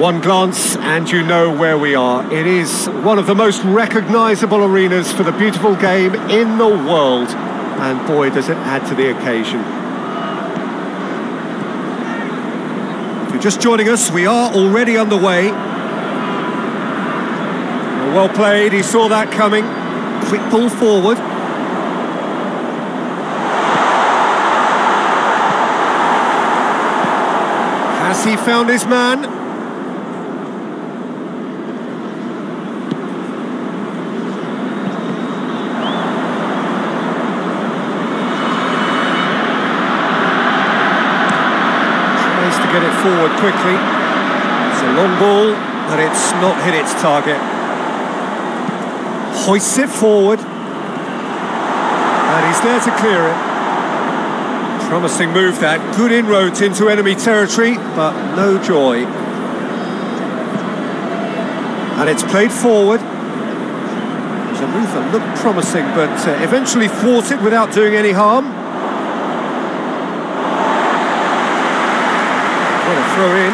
One glance and you know where we are. It is one of the most recognisable arenas for the beautiful game in the world. And boy, does it add to the occasion. If you're just joining us, we are already underway. Well played, he saw that coming. Quick ball forward. Has he found his man? Get it forward quickly. It's a long ball, but it's not hit its target. Hoists it forward. And he's there to clear it. Promising move that. Good inroads into enemy territory, but no joy. And it's played forward. It was a move that looked promising, but uh, eventually thwarted without doing any harm. Throw in.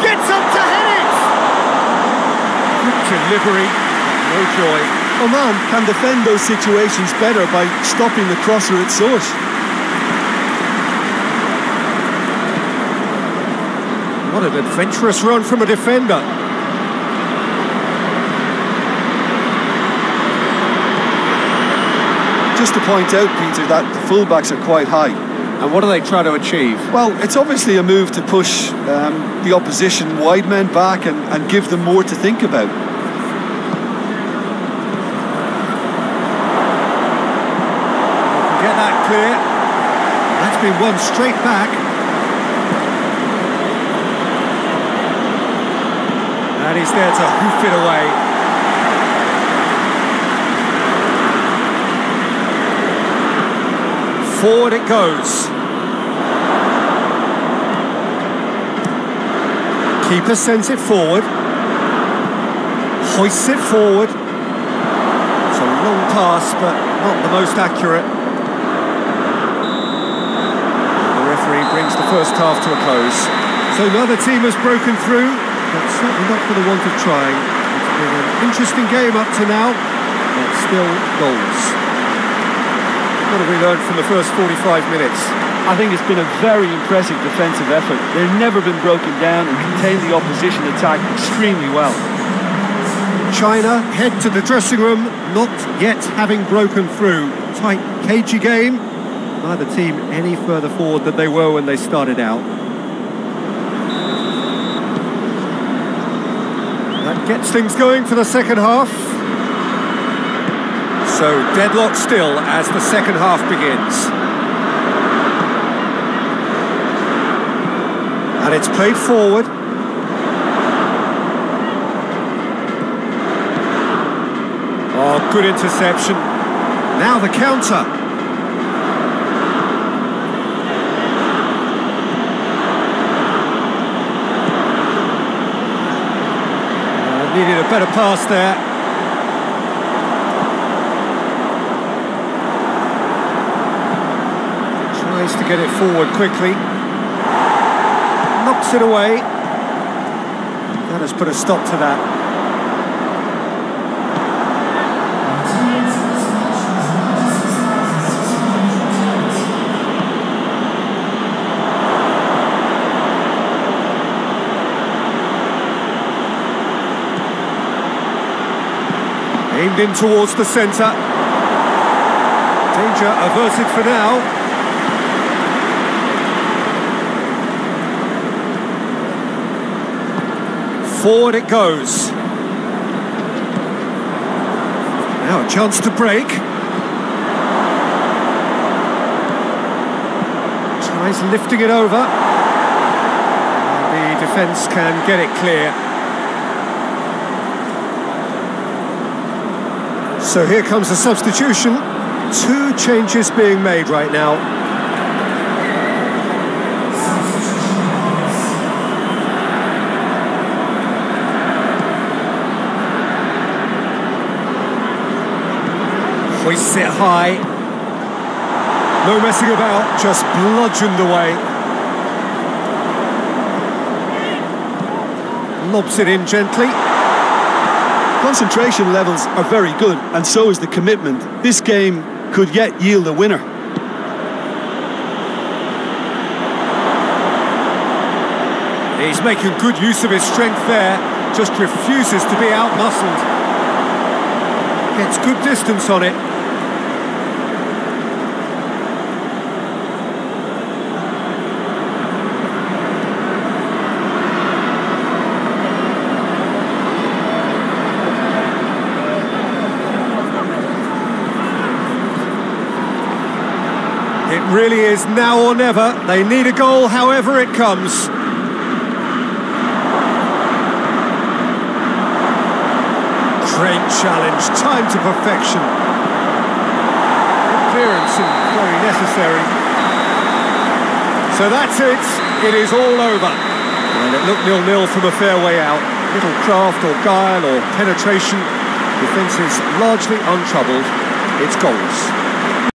Gets up to hit it! Good delivery, no joy. Oman can defend those situations better by stopping the crosser at source. What an adventurous run from a defender. Just to point out, Peter, that the fullbacks are quite high. And what do they try to achieve? Well, it's obviously a move to push um, the opposition wide men back and, and give them more to think about. Get that clear. That's been won straight back. And he's there to hoof it away. Forward it goes. Keeper sends it forward. Hoists it forward. It's a long pass, but not the most accurate. The referee brings the first half to a close. So another team has broken through, but certainly not for the want of trying. It's been an interesting game up to now, but still goals. What have we learned from the first 45 minutes? I think it's been a very impressive defensive effort. They've never been broken down and contained the opposition attack extremely well. China head to the dressing room, not yet having broken through. Tight, cagey game. Neither team any further forward than they were when they started out. That gets things going for the second half. So deadlock still as the second half begins. And it's played forward. Oh, good interception. Now the counter. Uh, needed a better pass there. Tries to get it forward quickly. Knocks it away. That has put a stop to that. Aimed in towards the centre. Danger averted for now. Forward it goes. Now a chance to break. Tries lifting it over. The defence can get it clear. So here comes the substitution. Two changes being made right now. Hoists it high. No messing about, just bludgeoned away. Lobs it in gently. Concentration levels are very good, and so is the commitment. This game could yet yield a winner. He's making good use of his strength there, just refuses to be outmuscled. Gets good distance on it. Really is now or never. They need a goal however it comes. Great challenge, time to perfection. Clearance and very necessary. So that's it, it is all over. And it looked nil-nil from a fair way out. Little craft or guile or penetration. Defence is largely untroubled. It's goals.